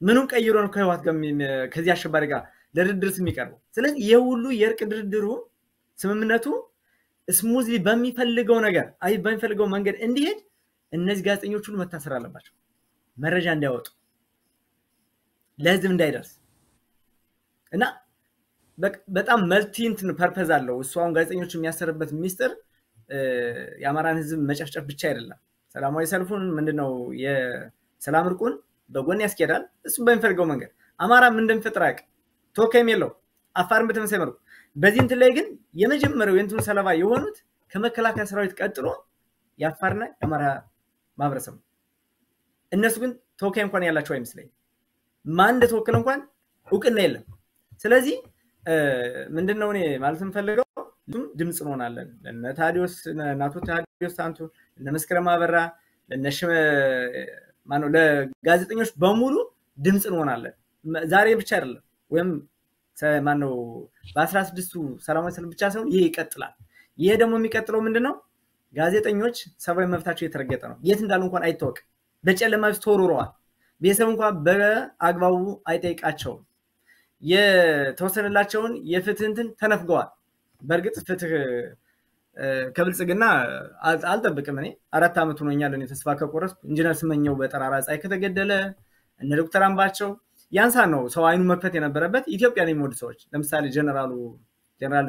ምኑን ቀይሮ ነው ከህዋት ከዚህ አሸባሪ ጋር ለድርድር የሚቀርበው? ስለዚህ ይህ ሁሉ የእርቅ ድርድሩ ስምምነቱ smoothly በሚፈልገው ነገር አይ በሚፈልገው መንገድ እንዲሄድ እነዚህ ጋዜጠኞች ሁሉ መታሰር አለባቸው። መረጃ እንዳያወጡ ለህዝብ እንዳይደርስ እና በጣም multi purpose አለው። እሱ አሁን ጋዜጠኞች የሚያሰርበት ሚስጥር የአማራን ህዝብ መጨፍጨፍ ብቻ አይደለም። ሰላማዊ ሰልፉን ምንድነው የሰላም እርቁን በጎን ያስኬዳል። እሱ በሚፈልገው መንገድ አማራ ምን እንደሚፈጥር አያውቅም። ተወካይም የለው። አፋርን በተመሳይ መልኩ በዚህ እንትን ላይ ግን የመጀመሪያው የእንትኑ ሰለባ የሆኑት ከመከላከያ ሰራዊት ቀጥሎ የአፋርና የአማራ ማህበረሰብ ነው። እነሱ ግን ተወካይ እንኳን ያላቸው አይመስለኝም። ማን እንደተወከለ እንኳን እውቅና የለም። ስለዚህ ምንድነው እኔ ማለት የምፈልገው ድምፅ እንሆናለን ለነ ታዲዮስ እናቶ ታዲዮስ ታንቱ ለነ መስከረም አበራ ለጋዜጠኞች በሙሉ ድምፅ እንሆናለን። ዛሬ ብቻ አይደለም ወይም ማነው በአስራ ስድስቱ ሰላማዊ ሰልፍ ብቻ ሳይሆን ይሄ ይቀጥላል። ይሄ ደግሞ የሚቀጥለው ምንድን ነው? ጋዜጠኞች ሰብአዊ መብታቸው የተረገጠ ነው። የት እንዳሉ እንኳን አይታወቅም። በጨለማ ውስጥ ተወርውረዋል። ቤተሰብ እንኳን በአግባቡ አይጠይቃቸውም። የተወሰነላቸውን የፍትህ እንትን ተነፍገዋል። በእርግጥ ፍትህ ከብልጽግና አልጠብቅም። እኔ አራት ዓመት ሆኖኛል እኔ ተስፋ ከቆረጥኩ። ኢንጂነር ስመኘው በጠራራ ፀሐይ ከተገደለ እነ ዶክተር አምባቸው ያንሳ ነው ሰው አይኑ መክፈት የነበረበት ኢትዮጵያን የሚወዱ ሰዎች ለምሳሌ ጀነራሉ ጀነራል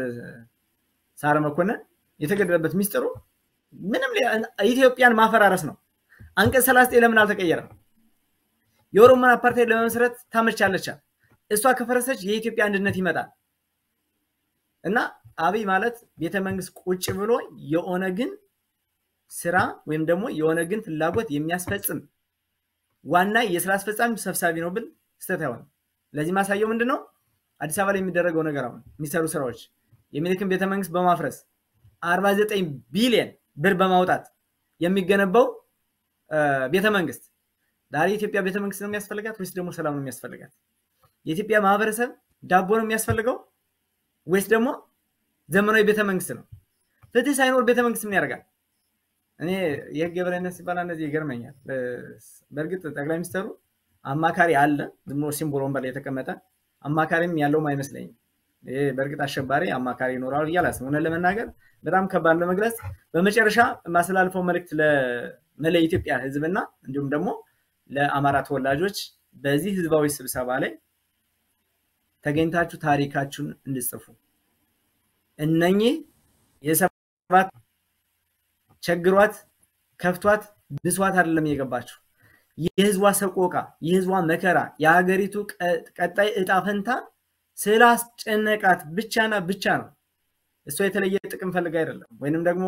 ሳረ መኮንን የተገደለበት ሚስጥሩ ምንም ኢትዮጵያን ማፈራረስ ነው። አንቀጽ ሰላሳ ለምን አልተቀየረም? የኦሮሞን አፓርታይድ ለመመስረት ታመቻለች። እሷ ከፈረሰች የኢትዮጵያ አንድነት ይመጣል እና አብይ ማለት ቤተመንግስት ቁጭ ብሎ የኦነግን ስራ ወይም ደግሞ የኦነግን ፍላጎት የሚያስፈጽም ዋና የስራ አስፈጻሚ ሰብሳቢ ነው ብል ስህተት አይሆንም። ለዚህ ማሳየው ምንድን ነው? አዲስ አበባ ላይ የሚደረገው ነገር አሁን የሚሰሩ ስራዎች የሚኒልክን ቤተመንግስት በማፍረስ 49 ቢሊየን ብር በማውጣት የሚገነባው ቤተመንግስት ዛሬ የኢትዮጵያ ቤተመንግስት ነው የሚያስፈልጋት ወይስ ደግሞ ሰላም ነው የሚያስፈልጋት? የኢትዮጵያ ማህበረሰብ ዳቦ ነው የሚያስፈልገው ወይስ ደግሞ ዘመናዊ ቤተመንግስት ነው? ፍትህ ሳይኖር ቤተመንግስት ምን ያደርጋል? እኔ የህግ የበላይነት ሲባል እንደዚህ ይገርመኛል። በእርግጥ ጠቅላይ ሚኒስትሩ አማካሪ አለ፣ ዝም ብሎ ሲምቦል ወንበር ላይ የተቀመጠ አማካሪም ያለውም አይመስለኝም። በእርግጥ አሸባሪ አማካሪ ይኖራል አላስብም። እውነት ለመናገር በጣም ከባድ ለመግለጽ። በመጨረሻ የማስተላልፈው መልእክት ለመላ ኢትዮጵያ ህዝብና እንዲሁም ደግሞ ለአማራ ተወላጆች በዚህ ህዝባዊ ስብሰባ ላይ ተገኝታችሁ ታሪካችሁን እንድጽፉ እነኚህ የሰባት ቸግሯት ከፍቷት ብሷት አይደለም የገባችሁ የህዝቧ ሰቆቃ የህዝቧ መከራ የሀገሪቱ ቀጣይ እጣ ፈንታ ስላስጨነቃት ብቻና ብቻ ነው። እሷ የተለየ ጥቅም ፈልጋ አይደለም፣ ወይንም ደግሞ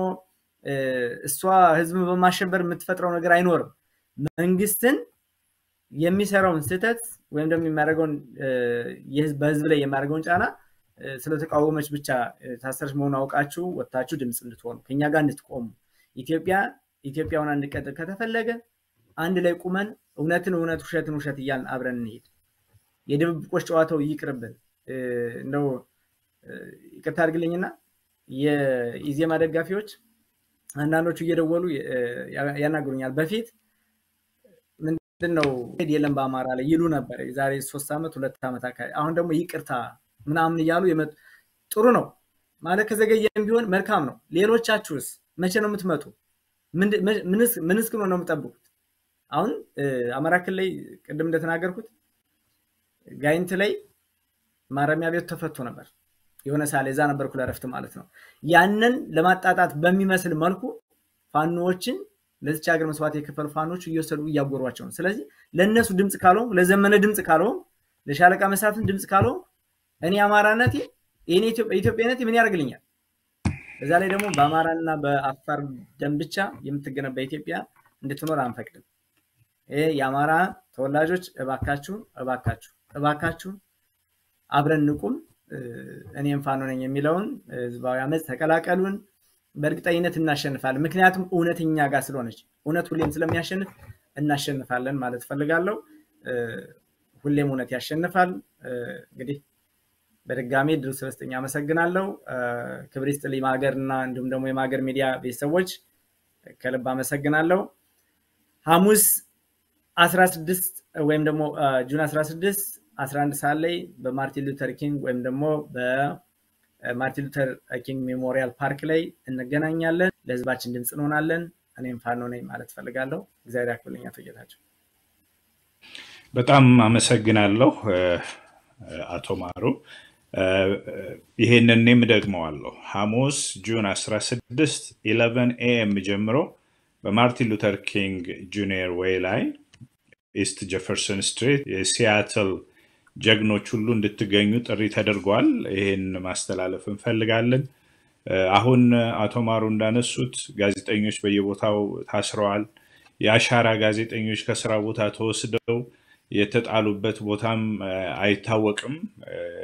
እሷ ህዝብን በማሸበር የምትፈጥረው ነገር አይኖርም። መንግስትን የሚሰራውን ስህተት ወይም ደግሞ የሚያደርገውን በህዝብ ላይ የሚያደርገውን ጫና ስለተቃወመች ብቻ ታሰረች መሆኑ አውቃችሁ ወጥታችሁ ድምፅ እንድትሆኑ ከኛ ጋር እንድትቆሙ ኢትዮጵያ ኢትዮጵያውን እንድቀጥል ከተፈለገ አንድ ላይ ቁመን እውነትን እውነት ውሸትን ውሸት እያልን አብረን እንሄድ። የድብብቆች ጨዋታው ይቅርብን። እንደው ይቅርታ አድርግልኝና የኢዜማ ደጋፊዎች አንዳንዶቹ እየደወሉ ያናግሩኛል። በፊት ምንድን ነው የለም በአማራ ላይ ይሉ ነበር፣ የዛሬ ሶስት ዓመት ሁለት ዓመት አካባቢ። አሁን ደግሞ ይቅርታ ምናምን እያሉ ጥሩ ነው ማለት ከዘገየም ቢሆን መልካም ነው። ሌሎቻችሁስ መቼ ነው የምትመጡ? ምንስ ነው የምጠብቁት? አሁን አማራ ክልል ላይ ቅድም እንደተናገርኩት ጋይንት ላይ ማረሚያ ቤቱ ተፈቶ ነበር። የሆነ ሳለ እዛ ነበርኩ ለረፍት ማለት ነው። ያንን ለማጣጣት በሚመስል መልኩ ፋኖዎችን ለዚች ሀገር መስዋዕት የከፈሉ ፋኖች እየወሰዱ እያጎሯቸው ነው። ስለዚህ ለእነሱ ድምፅ ካልሆን፣ ለዘመነ ድምፅ ካልሆን፣ ለሻለቃ መሳፍን ድምፅ ካልሆን እኔ አማራነቴ ኢትዮጵያነቴ ምን ያደርግልኛል? በዛ ላይ ደግሞ በአማራና በአፋር ደም ብቻ የምትገነባ ኢትዮጵያ እንድትኖር አንፈቅድም። ይህ የአማራ ተወላጆች እባካችሁ እባካችሁ እባካችሁ አብረን ንቁም። እኔም ፋኖ ነኝ የሚለውን ህዝባዊ አመፅ ተቀላቀሉን። በእርግጠኝነት እናሸንፋለን። ምክንያቱም እውነተኛ ጋር ስለሆነች እውነት ሁሌም ስለሚያሸንፍ እናሸንፋለን ማለት ፈልጋለሁ። ሁሌም እውነት ያሸንፋል። እንግዲህ በድጋሚ ድል ስለስጠኝ አመሰግናለሁ። ክብር ይስጥልኝ ማገር እና እንዲሁም ደግሞ የማገር ሚዲያ ቤተሰቦች ከልብ አመሰግናለሁ። ሐሙስ 16 ወይም ደግሞ ጁን 16 11 ሰዓት ላይ በማርቲን ሉተር ኪንግ ወይም ደግሞ በማርቲን ሉተር ኪንግ Memorial Park ላይ እንገናኛለን። ለህዝባችን ድምፅ እንሆናለን። እኔም ፋኖ ነኝ ማለት እፈልጋለሁ። እግዚአብሔር ያክብልኝ። አቶ ጌታቸው በጣም አመሰግናለሁ አቶ ማሩ። ይሄንን እኔም ደግመዋለሁ። ሐሙስ June 16 11 AM ጀምሮ በማርቲን ሉተር ኪንግ Junior Way ላይ East Jefferson Street የሲያትል ጀግኖች ሁሉ እንድትገኙ ጥሪ ተደርጓል። ይህን ማስተላለፍ እንፈልጋለን። አሁን አቶ ማሩ እንዳነሱት ጋዜጠኞች በየቦታው ታስረዋል። የአሻራ ጋዜጠኞች ከስራ ቦታ ተወስደው የተጣሉበት ቦታም አይታወቅም።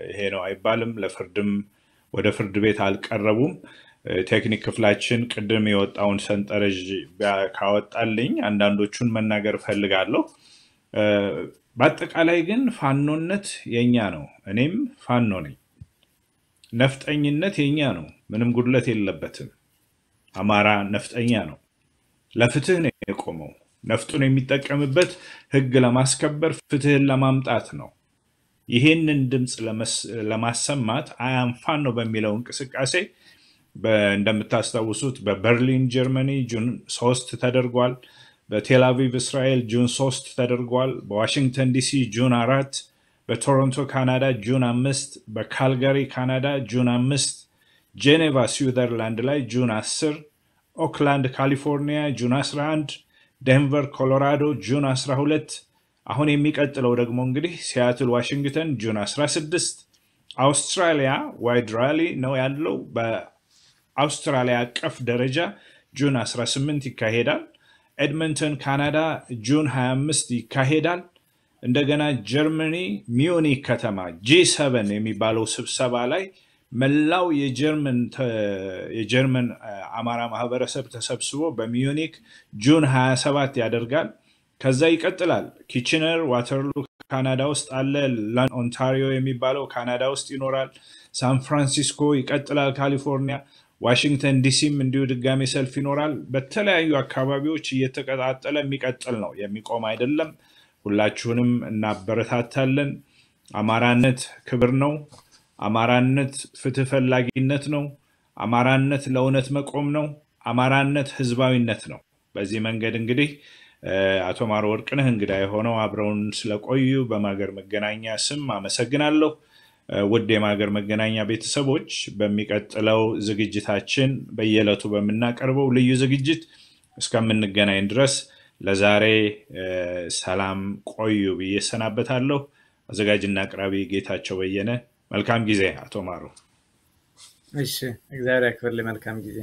ይሄ ነው አይባልም። ለፍርድም ወደ ፍርድ ቤት አልቀረቡም። ቴክኒክ ክፍላችን ቅድም የወጣውን ሰንጠረዥ ካወጣልኝ አንዳንዶቹን መናገር እፈልጋለሁ። በአጠቃላይ ግን ፋኖነት የኛ ነው። እኔም ፋኖ ነኝ። ነፍጠኝነት የኛ ነው። ምንም ጉድለት የለበትም። አማራ ነፍጠኛ ነው። ለፍትህ ነው የቆመው። ነፍጡን የሚጠቀምበት ህግ ለማስከበር ፍትህን ለማምጣት ነው። ይሄንን ድምፅ ለማሰማት I am ፋኖ በሚለው እንቅስቃሴ እንደምታስታውሱት በበርሊን Germany June ሶስት ተደርጓል። በቴልአቪቭ እስራኤል June ሶስት ተደርጓል። በዋሽንግተን ዲሲ June አራት በቶሮንቶ ካናዳ June አምስት በካልጋሪ ካናዳ June አምስት ጄኔቫ ስዊዘርላንድ ላይ June አስር ኦክላንድ ካሊፎርኒያ June 11 ዴንቨር ኮሎራዶ June 12 አሁን የሚቀጥለው ደግሞ እንግዲህ ሲያትል ዋሽንግተን June 16 Australia wide rally ነው ያለው በአውስትራሊያ አቀፍ ደረጃ June 18 ይካሄዳል ኤድመንተን ካናዳ June 25 ይካሄዳል እንደገና ጀርመኒ ሚዩኒክ ከተማ G7 የሚባለው ስብሰባ ላይ መላው የጀርመን አማራ ማህበረሰብ ተሰብስቦ በሚዩኒክ June 27 ያደርጋል። ከዛ ይቀጥላል። ኪችነር ዋተርሉ ካናዳ ውስጥ አለ። ኦንታሪዮ የሚባለው ካናዳ ውስጥ ይኖራል። ሳን ፍራንሲስኮ ይቀጥላል። ካሊፎርኒያ፣ ዋሽንግተን ዲሲም እንዲሁ ድጋሜ ሰልፍ ይኖራል። በተለያዩ አካባቢዎች እየተቀጣጠለ የሚቀጥል ነው፣ የሚቆም አይደለም። ሁላችሁንም እናበረታታለን። አማራነት ክብር ነው። አማራነት ፍትህ ፈላጊነት ነው። አማራነት ለእውነት መቆም ነው። አማራነት ህዝባዊነት ነው። በዚህ መንገድ እንግዲህ አቶ ማሮ ወርቅነህ እንግዳ የሆነው አብረውን ስለቆዩ በማገር መገናኛ ስም አመሰግናለሁ። ውድ የማገር መገናኛ ቤተሰቦች በሚቀጥለው ዝግጅታችን በየዕለቱ በምናቀርበው ልዩ ዝግጅት እስከምንገናኝ ድረስ ለዛሬ ሰላም ቆዩ ብዬ እሰናበታለሁ። አዘጋጅና አቅራቢ ጌታቸው በየነ። መልካም ጊዜ አቶ ማሩ። እሺ፣ እግዚአብሔር ያክብርልኝ። መልካም ጊዜ